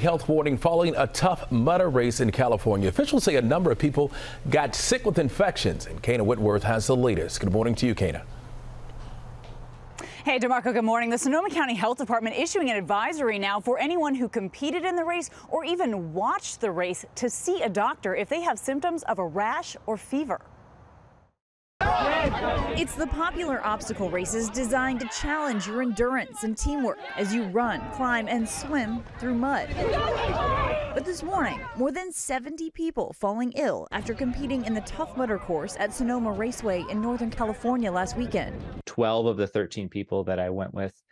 Health warning following a tough Mudder race in California. Officials say a number of people got sick with infections, and Kayna Whitworth has the latest. Good morning to you, Kayna. Hey, DeMarco, good morning. The Sonoma County Health Department issuing an advisory now for anyone who competed in the race or even watched the race to see a doctor if they have symptoms of a rash or fever. It's the popular obstacle races designed to challenge your endurance and teamwork as you run, climb, and swim through mud. But this morning, more than 70 people falling ill after competing in the Tough Mudder course at Sonoma Raceway in Northern California last weekend. 12 of the 13 people that I went with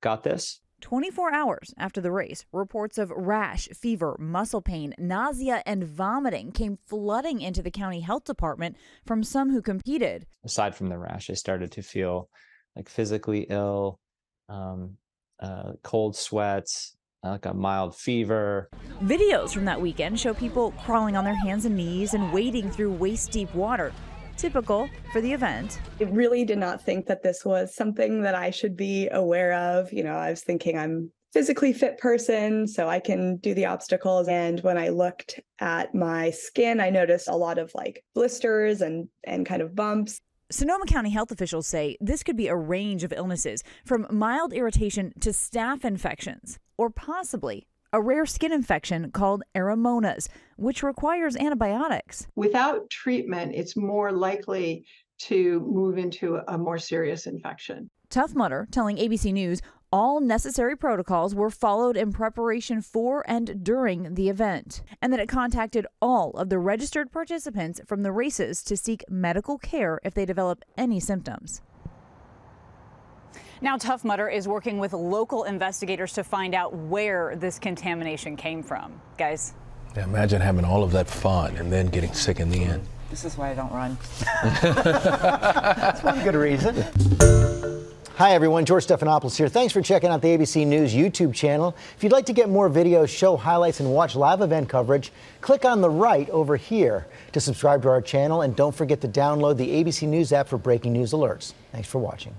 got this. 24 hours after the race, reports of rash, fever, muscle pain, nausea, and vomiting came flooding into the county health department from some who competed. Aside from the rash, I started to feel like physically ill, um, uh, cold sweats, like a mild fever. Videos from that weekend show people crawling on their hands and knees and wading through waist deep water typical for the event. I really did not think that this was something that I should be aware of. You know, I was thinking I'm physically fit person so I can do the obstacles and when I looked at my skin I noticed a lot of like blisters and and kind of bumps. Sonoma County health officials say this could be a range of illnesses from mild irritation to staph infections or possibly a rare skin infection called Aeromonas, which requires antibiotics. Without treatment, it's more likely to move into a more serious infection. Tough Mudder telling ABC News all necessary protocols were followed in preparation for and during the event, and that it contacted all of the registered participants from the races to seek medical care if they develop any symptoms. Now, Tough Mudder is working with local investigators to find out where this contamination came from. Guys. Yeah, imagine having all of that fun and then getting sick in the end. This is why I don't run. That's one good reason. Hi, everyone. George Stephanopoulos here. Thanks for checking out the ABC News YouTube channel. If you'd like to get more videos, show highlights, and watch live event coverage, click on the right over here to subscribe to our channel. And don't forget to download the ABC News app for breaking news alerts. Thanks for watching.